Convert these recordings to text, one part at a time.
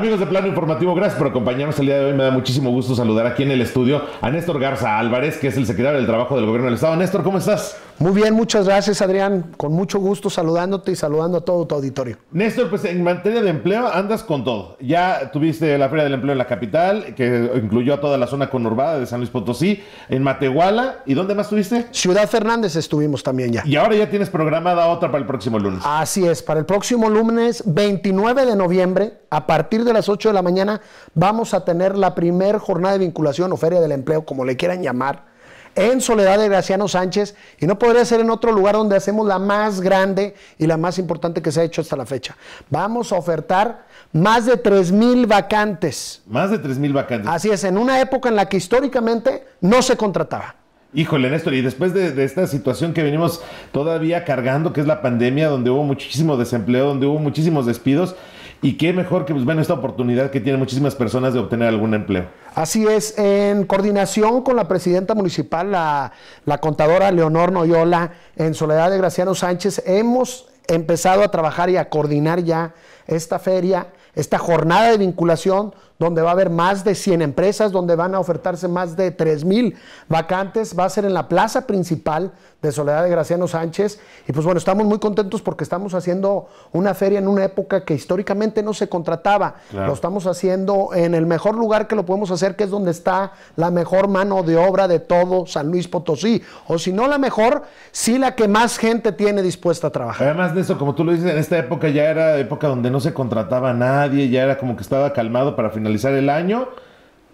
Amigos de Plano Informativo, gracias por acompañarnos el día de hoy. Me da muchísimo gusto saludar aquí en el estudio a Néstor Garza Álvarez, que es el secretario del Trabajo del Gobierno del Estado. Néstor, ¿cómo estás? Muy bien, muchas gracias Adrián. Con mucho gusto saludándote y saludando a todo tu auditorio. Néstor, pues en materia de empleo andas con todo. Ya tuviste la Feria del Empleo en la capital, que incluyó a toda la zona conurbada de San Luis Potosí, en Matehuala. ¿Y dónde más estuviste? Ciudad Fernández estuvimos también ya. Y ahora ya tienes programada otra para el próximo lunes. Así es, para el próximo lunes 29 de noviembre, a partir de las 8 de la mañana, vamos a tener la primer jornada de vinculación o Feria del Empleo, como le quieran llamar en Soledad de Graciano Sánchez y no podría ser en otro lugar donde hacemos la más grande y la más importante que se ha hecho hasta la fecha. Vamos a ofertar más de 3 mil vacantes. Más de 3 mil vacantes. Así es, en una época en la que históricamente no se contrataba. Híjole, Néstor, y después de, de, esta situación que venimos todavía cargando, que es la pandemia, donde hubo muchísimo desempleo, donde hubo muchísimos despidos, y qué mejor que, pues, bueno, esta oportunidad que tienen muchísimas personas de obtener algún empleo. Así es, en coordinación con la presidenta municipal, la, la contadora Leonor Noyola, en Soledad de Graciano Sánchez, hemos empezado a trabajar y a coordinar ya esta feria, esta jornada de vinculación donde va a haber más de 100 empresas, donde van a ofertarse más de 3 mil vacantes. Va a ser en la plaza principal de Soledad de Graciano Sánchez. Y pues bueno, estamos muy contentos porque estamos haciendo una feria en una época que históricamente no se contrataba. Claro. Lo estamos haciendo en el mejor lugar que lo podemos hacer, que es donde está la mejor mano de obra de todo San Luis Potosí. O si no la mejor, sí la que más gente tiene dispuesta a trabajar. Además de eso, como tú lo dices, en esta época ya era época donde no se contrataba a nadie, ya era como que estaba calmado para finalizar el año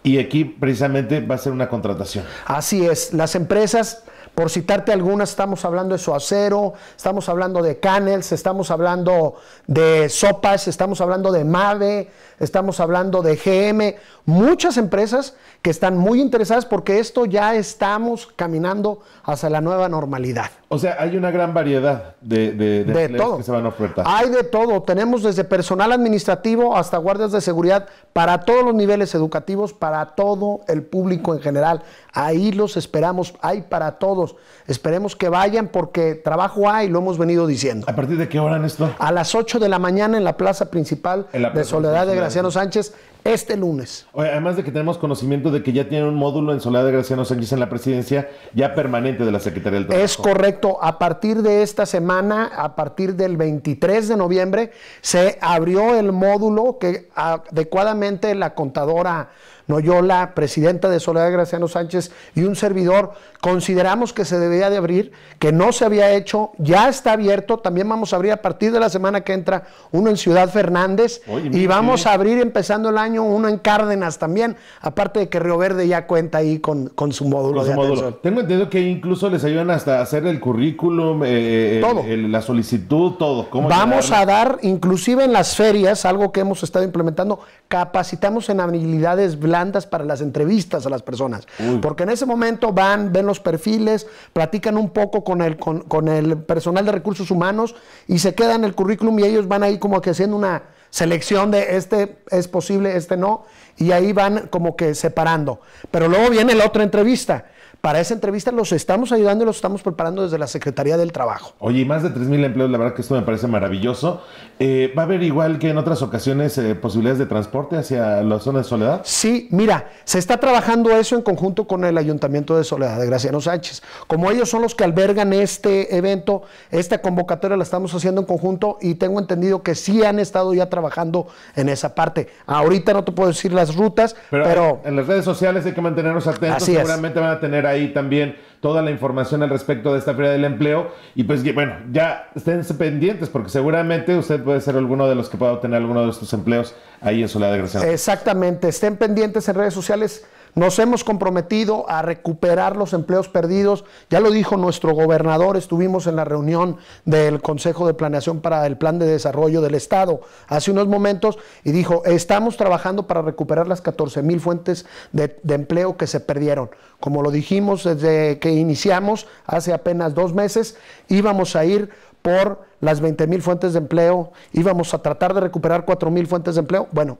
y aquí precisamente va a ser una contratación. Así es, las empresas, por citarte algunas, estamos hablando de Suacero, estamos hablando de Canels, estamos hablando de Sopas, estamos hablando de Mave, estamos hablando de GM, muchas empresas que están muy interesadas porque esto ya estamos caminando hacia la nueva normalidad. O sea, hay una gran variedad de, de, de, de todo. que se van a ofertar. Hay de todo. Tenemos desde personal administrativo hasta guardias de seguridad para todos los niveles educativos, para todo el público en general. Ahí los esperamos, hay para todos. Esperemos que vayan porque trabajo hay, lo hemos venido diciendo. ¿A partir de qué hora, Néstor? A las 8 de la mañana en la plaza principal de Soledad de. Graciano Sánchez este lunes. Oye, además de que tenemos conocimiento de que ya tienen un módulo en Soledad de Graciano Sánchez en la presidencia, ya permanente de la Secretaría del Trabajo. Es correcto. A partir de esta semana, a partir del 23 de noviembre, se abrió el módulo que adecuadamente la contadora Noyola, presidenta de Soledad Graciano Sánchez y un servidor, consideramos que se debía de abrir, que no se había hecho, ya está abierto. También vamos a abrir a partir de la semana que entra uno en Ciudad Fernández Oye, y vamos qué a abrir empezando el año uno en Cárdenas también, aparte de que Río Verde ya cuenta ahí con, con su módulo Con su de módulo. atención. Tengo entendido que incluso les ayudan hasta a hacer el currículum, eh, el- Todo. el- la solicitud, todo. ¿Cómo Vamos a dar, inclusive en las ferias, algo que hemos estado implementando, capacitamos en habilidades blandas para las entrevistas a las personas. Uy. Porque en ese momento van, ven los perfiles, platican un poco con el, con, con el personal de recursos humanos y se queda en el currículum y ellos van ahí como que haciendo una selección de este es posible, este no, y ahí van como que separando. Pero luego viene la otra entrevista. Para esa entrevista los estamos ayudando y los estamos preparando desde la Secretaría del Trabajo. Oye, y más de 3.000 empleos, la verdad que esto me parece maravilloso. Eh, ¿Va a haber igual que en otras ocasiones eh, posibilidades de transporte hacia la zona de Soledad? Sí, mira, se está trabajando eso en conjunto con el Ayuntamiento de Soledad de Graciano Sánchez. Como ellos son los que albergan este evento, esta convocatoria la estamos haciendo en conjunto y tengo entendido que sí han estado ya trabajando en esa parte. Ahorita no te puedo decir las rutas, Pero, pero, en las redes sociales hay que mantenernos atentos. Así es. Seguramente van a tener ahí también toda la información al respecto de esta Feria del Empleo. Y pues bueno, ya estén pendientes porque seguramente usted puede ser alguno de los que pueda obtener alguno de estos empleos ahí en Soledad de Graciano. Exactamente, estén pendientes en redes sociales. Nos hemos comprometido a recuperar los empleos perdidos. Ya lo dijo nuestro gobernador, estuvimos en la reunión del Consejo de Planeación para el Plan de Desarrollo del Estado hace unos momentos y dijo, estamos trabajando para recuperar las 14 mil fuentes de, empleo que se perdieron. Como lo dijimos desde que iniciamos hace apenas dos meses, íbamos a ir por las 20 mil fuentes de empleo, íbamos a tratar de recuperar 4 mil fuentes de empleo. Bueno,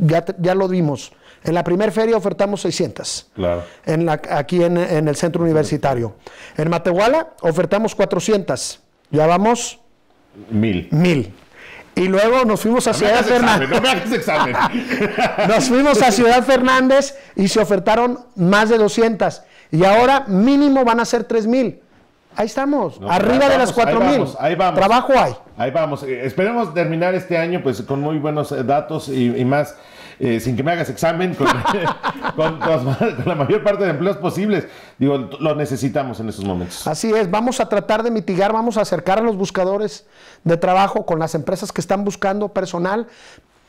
ya, ya lo vimos. En la primera feria ofertamos 600. Claro. En la- aquí en, en el centro universitario. En Matehuala ofertamos 400. Ya vamos Mil. mil. Y luego nos fuimos a No Ciudad examen, Fernández. no me hagas examen. Nos fuimos a Ciudad Fernández y se ofertaron más de 200. Y ahora mínimo van a ser 3 mil. Ahí estamos, No, arriba ahí de las vamos, ahí 4 mil. vamos, ahí vamos. Trabajo hay. Ahí vamos. Eh, esperemos terminar este año pues con muy buenos eh, datos y, más. eh, sin que me hagas examen, con- con la mayor parte de empleos posibles. Digo, lo necesitamos en estos momentos. Así es, vamos a tratar de mitigar, vamos a acercar a los buscadores de trabajo con las empresas que están buscando personal.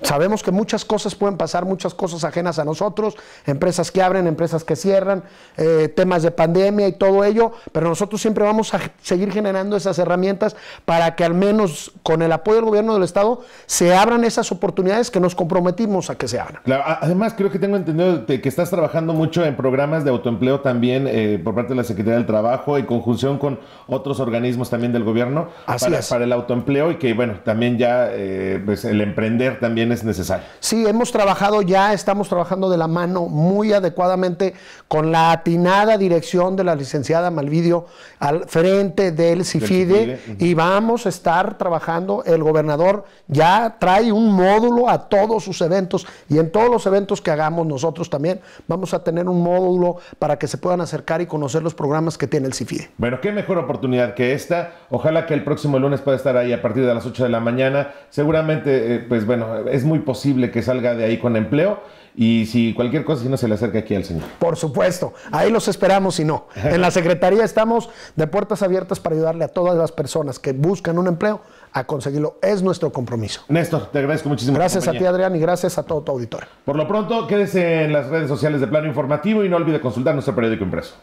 Sabemos que muchas cosas pueden pasar, muchas cosas ajenas a nosotros, empresas que abren, empresas que cierran, eh, temas de pandemia y todo ello, pero nosotros siempre vamos a seguir generando esas herramientas para que al menos con el apoyo del gobierno del Estado se abran esas oportunidades que nos comprometimos a que se abran. Claro, además, creo que tengo entendido que estás trabajando mucho en programas de autoempleo también eh, por parte de la Secretaría del Trabajo en conjunción con otros organismos también del gobierno Así para, es. para el autoempleo y que, bueno, también ya eh, pues el emprender también es necesario. Sí, hemos trabajado ya, estamos trabajando de la mano muy adecuadamente con la atinada dirección de la licenciada Malvidio al frente del CIFIDE y vamos a estar trabajando, el gobernador ya trae un módulo a todos sus eventos y en todos los eventos que hagamos nosotros también vamos a tener un módulo para que se puedan acercar y conocer los programas que tiene el CIFIDE. Bueno, qué mejor oportunidad que esta. Ojalá que el próximo lunes pueda estar ahí a partir de las 8 de la mañana. Seguramente, eh, pues bueno, es muy posible que salga de ahí con empleo. Y si cualquier cosa, si no se le acerca aquí al señor. Por supuesto, ahí los esperamos y no. En la Secretaría estamos de puertas abiertas para ayudarle a todas las personas que buscan un empleo a conseguirlo. Es nuestro compromiso. Néstor, te agradezco muchísimo. Gracias a ti. Adrián, y gracias a todo tu auditorio. Por lo pronto, quédese en las redes sociales de Plano Informativo y no olvide consultar nuestro periódico impreso.